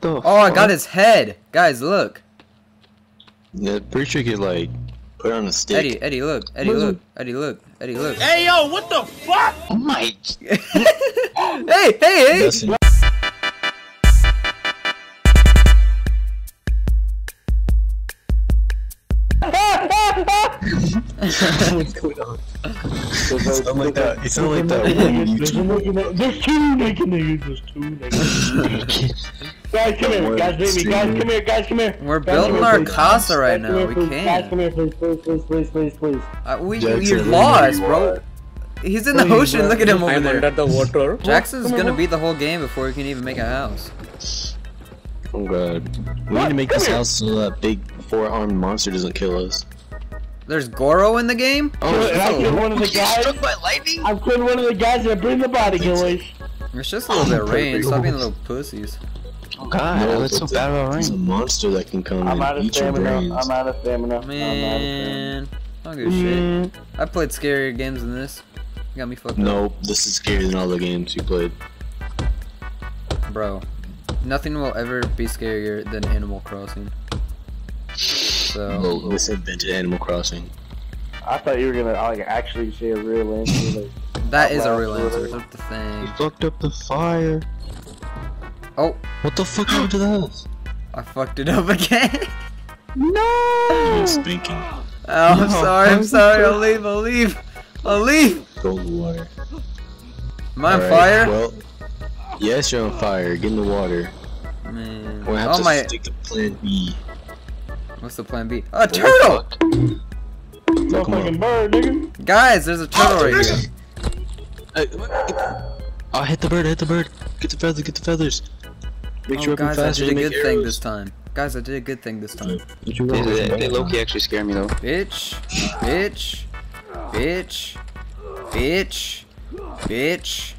The Oh, I got his head. Guys, look. Yeah, pretty sure you could like put it on a stick. Eddie, Eddie, look. Eddie, Where's look. Eddie, look. Eddie, look. Hey yo, what the fuck? Oh my! hey, hey, hey! Listen. What's going on? It's not like that. It's not like that. There's, a naked there's two naked niggas. There's two naked niggas. Guys, come here. Guys, baby. Guys, come here. Guys, come here. We're Guys, building come our please. casa right Guys, now. here, We can't. Guys, come here, please, please, please, please, please, please. Uh, we, Jackson, you're lost, bro. He's in the Please, ocean. bro. Look at him over I'm there. under the water. Jackson's gonna beat the whole game before we can even make a house. Oh god. We need to make this house so that big four-armed monster doesn't kill us. There's Goro in the game? Oh, and I killed one of the guys. by lightning? I killed one of the guys that bring the body killers. It's just a little bit of rain. Stop being little pussies. Oh god, No, that's so it's bad a- about It's a monster that can come I'm and of eat your stamina. brains. I'm out of stamina. I'm out of stamina. Man, I don't give a shit. I played scarier games than this. You got me fucked up. No, this is scarier than all the games you played. Bro, nothing will ever be scarier than Animal Crossing. So, Well, this invented Animal Crossing. I thought you were gonna like actually say a real answer. Like, that is a real answer. whatever. That's the thing. You fucked up the fire. Oh, What the fuck happened to the house? I fucked it up again. No! Spanking. Oh, I'm No, sorry, I'm sorry. I'll leave, I'll leave. I'll leave. Go in the water. Am I on Alright, fire? Well, yes, you're on fire. Get in the water. Man. We're gonna have Oh to my, stick to plan B. what's the plan B? A turtle! Fuck 'em fucking bird, nigga. Guys, there's a ah, turtle right here. Oh, hit the bird, hit the bird. Get the feathers, get the feathers. Make Oh, sure guys, I did a to make good thing this time. Guys, I did a good thing this time. They, arrows, they, they low-key actually scare me though. Bitch, bitch, bitch, bitch, bitch,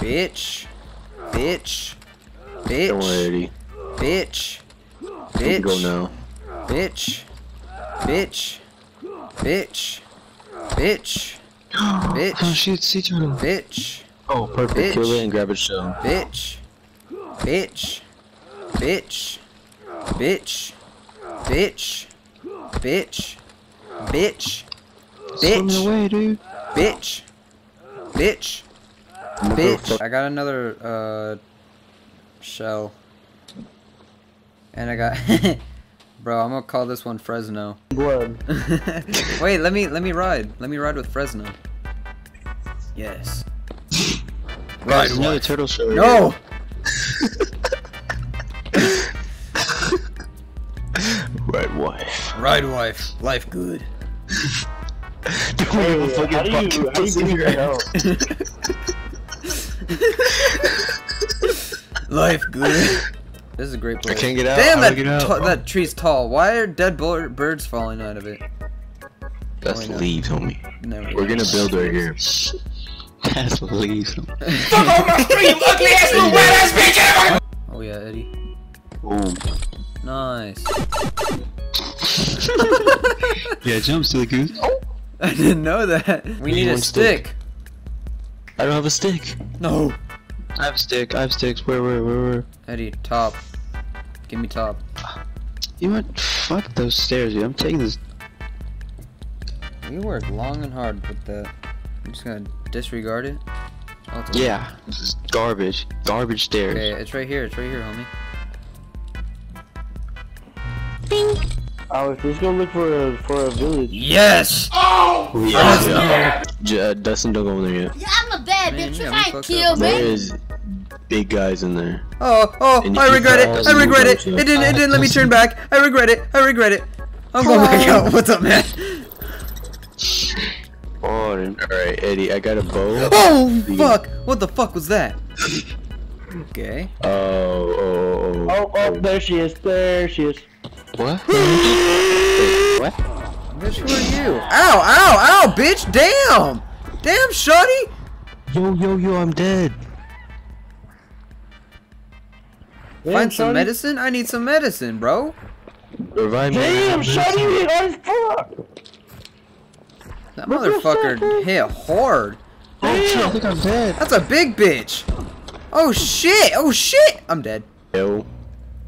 bitch, bitch, Don't worry, bitch, Eddie. bitch, You can go now. bitch, bitch, bitch, bitch, Oh bitch, shit, sea turtle. bitch, Oh, perfect. Bitch. Kill it and grab its shell. bitch, bitch, bitch, bitch, bitch, bitch, bitch, bitch, away, dude. bitch, bitch, I'm gonna go bitch. I got another uh shell, and I got, bro. I'm gonna call this one Fresno. Blood. Wait, let me let me ride. Let me ride with Fresno. Yes. Guys, there's another turtle shell right No. Ride wife. Life good. Hey, how do you, how do you do that out? Life good. This is a great place. I can't get out. Damn, that get out? that tree's tall. Why are dead birds falling out of it? That's yeah. leaves, homie. Never. We're gonna build right here. That's leaves. Fuck off my street, you ugly ass little wet ass bitch! Oh yeah, Eddie. Boom. Nice. Yeah, jumps to the goose. Oh, I didn't know that. We Need need a stick. stick. I don't have a stick. No. I have a stick. I have sticks. Where, where, where, where? Eddie, top. Give me top. You know what? Fuck those stairs, dude. I'm taking this. We worked long and hard with that. I'm just gonna disregard it. Oh, okay. Yeah. This is garbage. Garbage stairs. Okay, it's right here. It's right here, homie. I was just gonna look for a for a village. Yes. Yeah. J- uh, Dustin, don't go in there yet. Yeah, I'm a bad Man, bitch. you You got me can't kill me. is big guys in there. Oh, oh, And I regret it. I regret it. It didn't. It didn't let me turn back. I regret it. I regret it. I'm going back out. What's up, man? Oh, dude. Alright, Eddie, I got a bow. Oh fuck! What the fuck was that? Okay. Oh, oh, oh, Oh, oh, there she is. There she is. What? Wait, what? Bitch, who are you? Ow! Ow! Ow! Bitch! Damn! Damn, shorty! Yo, yo, yo, I'm dead. Damn, Find some shorty. medicine? I need some medicine, bro. Revive me. Damn, shut you hit hard. That What motherfucker hit hard. Oh, shit, I think I'm dead. That's a big bitch. Oh shit! Oh shit! I'm dead. Yo.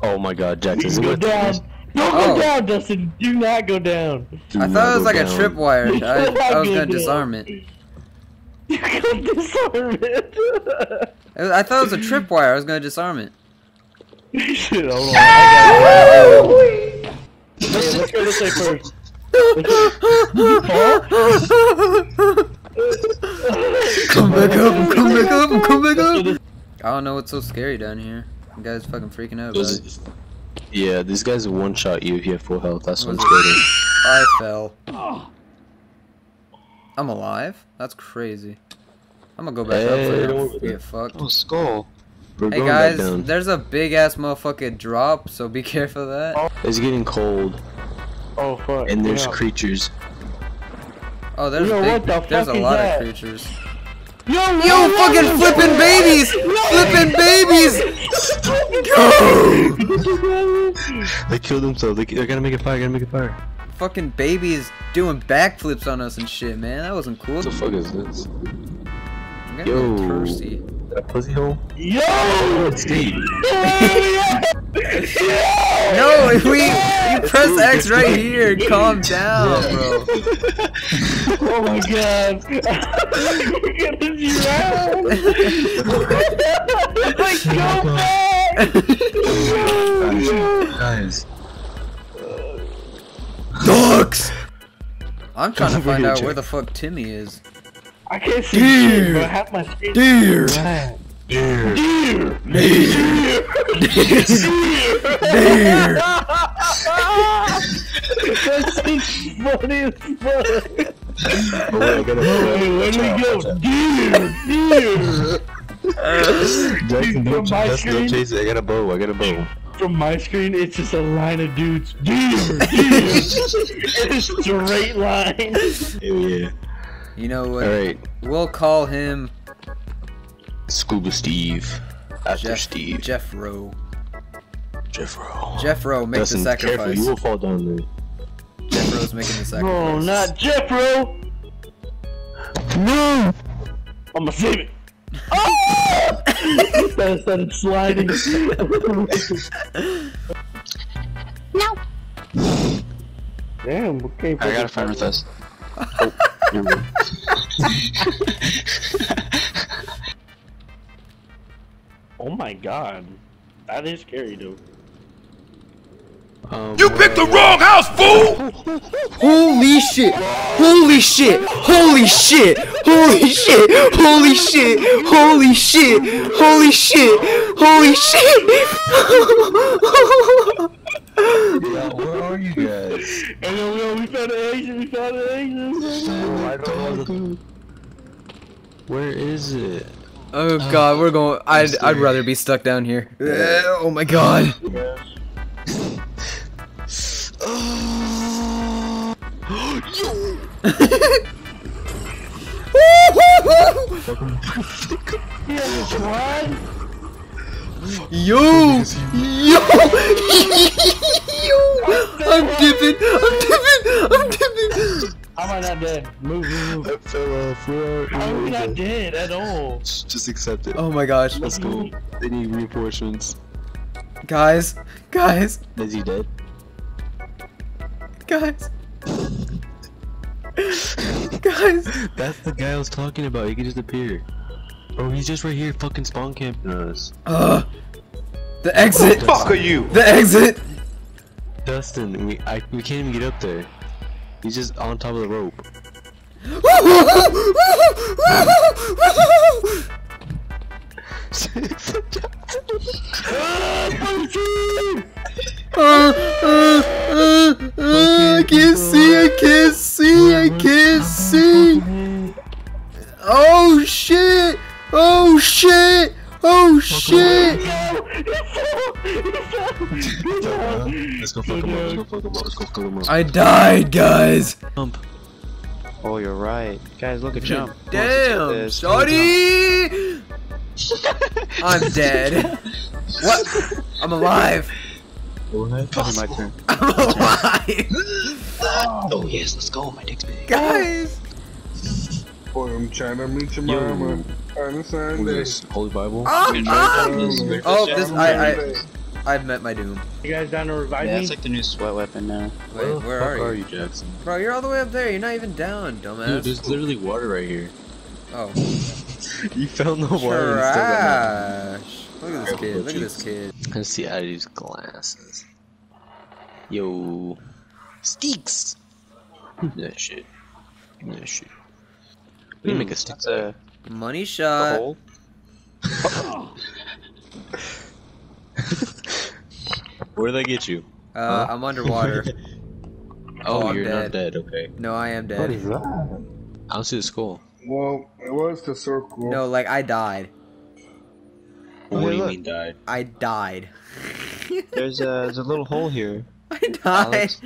Oh my god, Jackson. Go what- Oh. down. Don't Oh. go down, Dustin. Do not go down. do I thought it was go like a tripwire. I, I was gonna disarm it. You can disarm it. It I thought it was a tripwire. I was gonna disarm it. Shit, hold on. I got it. Hey, let's go this way first. come back up! Come back up! Come back up! I don't know what's so scary down here. You guys fucking freaking out about it. Those- Yeah, these guys will one shot you if you have full health. That's what I'm scared. I fell. I'm alive? That's crazy. I'm gonna go back Hey, up so don't- don't get fucked. Oh, skull. We're Hey guys, there's a big ass motherfucking drop, so be careful of that. It's getting cold, Oh fuck. and there's yeah. creatures. Oh, there's Yo, big, the there's a lot that? of creatures. Yo, Yo, fucking flipping babies! Flipping babies! Go! They killed themselves. They, they gotta make a fire. Gotta make a fire. fucking babies doing backflips on us and shit, man. That wasn't cool. What the fuck is this? I'm getting a little Yo. thirsty. That pussy hole? Yo! Steve. No, if we you press X right here, calm down, bro. Oh my god! We're gonna drown! like, go back! Guys. Dogs! I'm trying to find out Jack. where the fuck Timmy is. I can't see Deer. shit, bro. Half my screen. Deer! Deer! Deer. Deer! Deer! That's funny as fuck. Oh, wait, I gotta Hey, where do we go? Deer! Deer! Jackson, don't, From my Jackson, screen? chase it. I got a bow. I got a bow. From my screen, it's just a line of dudes. Deer! Deer! it's a straight line. Hell yeah. You know what? Alright. We'll call him Scuba Steve. After Jeff, Steve. Jeff Rowe. Jeff Rowe. Jeff Rowe, make Dustin, the Careful, sacrifice. you will fall down there. Jeff making the sacrifice. No, not Jeffro! No! I'm gonna save it. Oh! I started sliding. No. Damn, okay. I got a friend with us. Never mind. Oh my god. That is scary, dude. Um, You picked the wrong house, fool! Holy shit! Holy shit! Holy shit! Holy shit! Holy shit! Holy shit! Holy shit! Holy shit! Yeah, where are you guys? Hey, yo, yo, we found an exit, we found an exit. Oh, I don't know. Where is it? oh god, we're going. I'd I'd rather be stuck down here. Uh, oh my god. Yeah, Swan. Yo! Yo! Yo! I'm dipping! I'm dipping! I'm dipping! How am I not dead? Move, move, move. I fell off. Where How am I not dead at all? Just accept it. Oh my gosh. Let's go. They need reinforcements. Guys, guys, Is he dead? Guys. Guys. That's the guy I was talking about. He can just appear. Oh, he's just right here fucking spawn camping us. Uh, the exit! Fuck are you? The exit! Dustin, we I, we can't even get up there. He's just on top of the rope. uh, uh, uh, I can't see, I can't see, I can't see. Oh shit! Oh shit! Oh shit! I died, guys. Oh, you're right. Guys, look at jump. Damn, shorty! I'm dead. What? I'm alive. Probably my turn. I'm alive. Oh yes, let's go. My dick's big. Guys. I'm trying to meet your Yo. mama on a Sunday. this? Holy Bible? Oh, ah. oh this I I I've met my doom. You guys down to revive Yeah, me? it's like the new sweat weapon now. Wait, Where where are you? are you, Jackson? Bro, you're all the way up there. You're not even down, dumbass. Dude, there's literally water right here. oh, You found the water and still got trash. Look at this kid. Look at this kid. nothing. Let's see out of these glasses. Yo. Steaks! Give me that shit. Give me that shit. What do you make a stick a, Money a shot. hole. Where did I get you? Uh, I'm underwater. Oh, Oh, I'm you're not dead. dead, okay. no, I am dead. What is that? I don't see the skull. Well, it was the circle. No, like I died. What do you look. mean died? I died. There's a, there's a little hole here. I died. Alex?